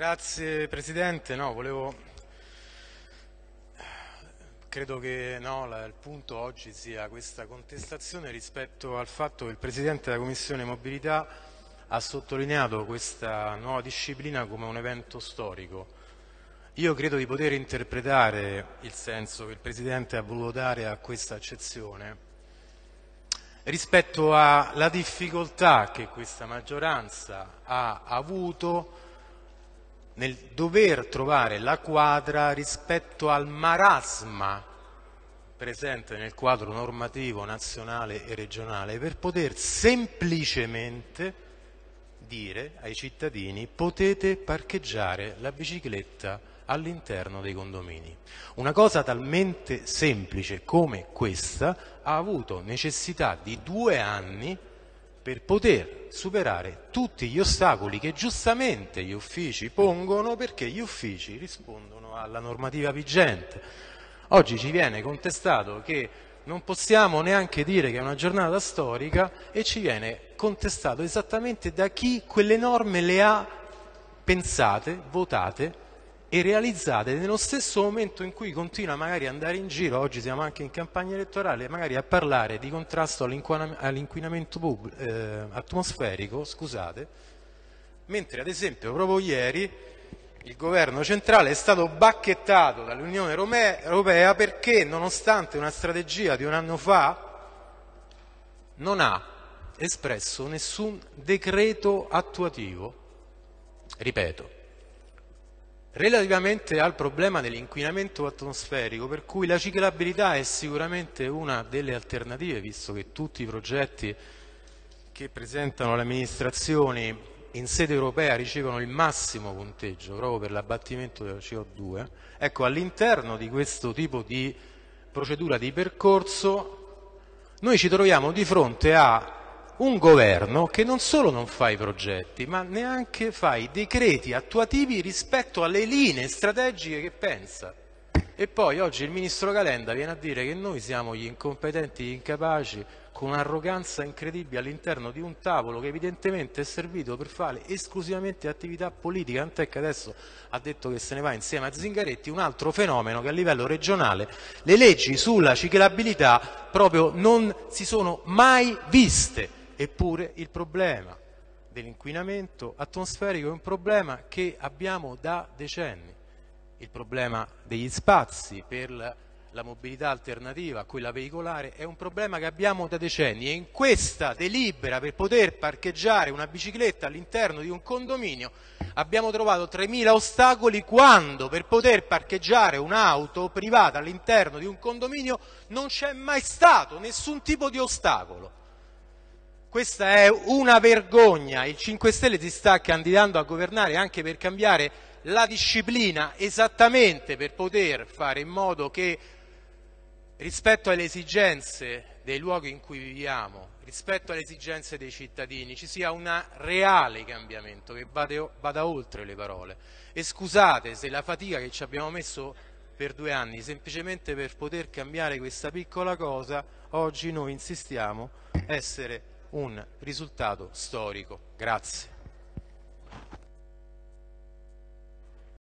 Grazie Presidente, no, volevo... credo che no, la, il punto oggi sia questa contestazione rispetto al fatto che il Presidente della Commissione Mobilità ha sottolineato questa nuova disciplina come un evento storico. Io credo di poter interpretare il senso che il Presidente ha voluto dare a questa accezione rispetto alla difficoltà che questa maggioranza ha avuto nel dover trovare la quadra rispetto al marasma presente nel quadro normativo nazionale e regionale per poter semplicemente dire ai cittadini potete parcheggiare la bicicletta all'interno dei condomini. Una cosa talmente semplice come questa ha avuto necessità di due anni per poter superare tutti gli ostacoli che giustamente gli uffici pongono perché gli uffici rispondono alla normativa vigente. Oggi ci viene contestato che non possiamo neanche dire che è una giornata storica e ci viene contestato esattamente da chi quelle norme le ha pensate, votate e realizzate nello stesso momento in cui continua magari ad andare in giro, oggi siamo anche in campagna elettorale, magari a parlare di contrasto all'inquinamento eh, atmosferico, scusate, mentre ad esempio proprio ieri il governo centrale è stato bacchettato dall'Unione Europea perché nonostante una strategia di un anno fa non ha espresso nessun decreto attuativo, ripeto, Relativamente al problema dell'inquinamento atmosferico, per cui la ciclabilità è sicuramente una delle alternative, visto che tutti i progetti che presentano le amministrazioni in sede europea ricevono il massimo punteggio proprio per l'abbattimento del CO2, ecco all'interno di questo tipo di procedura di percorso noi ci troviamo di fronte a un governo che non solo non fa i progetti, ma neanche fa i decreti attuativi rispetto alle linee strategiche che pensa. E poi oggi il ministro Calenda viene a dire che noi siamo gli incompetenti, gli incapaci, con un'arroganza incredibile all'interno di un tavolo che evidentemente è servito per fare esclusivamente attività politica, tant'è che adesso ha detto che se ne va insieme a Zingaretti, un altro fenomeno che a livello regionale le leggi sulla ciclabilità proprio non si sono mai viste Eppure il problema dell'inquinamento atmosferico è un problema che abbiamo da decenni. Il problema degli spazi per la mobilità alternativa a quella veicolare è un problema che abbiamo da decenni e in questa delibera per poter parcheggiare una bicicletta all'interno di un condominio abbiamo trovato 3.000 ostacoli quando per poter parcheggiare un'auto privata all'interno di un condominio non c'è mai stato nessun tipo di ostacolo. Questa è una vergogna, il 5 Stelle si sta candidando a governare anche per cambiare la disciplina esattamente per poter fare in modo che rispetto alle esigenze dei luoghi in cui viviamo, rispetto alle esigenze dei cittadini, ci sia un reale cambiamento che vada, vada oltre le parole. E scusate se la fatica che ci abbiamo messo per due anni semplicemente per poter cambiare questa piccola cosa, oggi noi insistiamo essere un risultato storico. Grazie.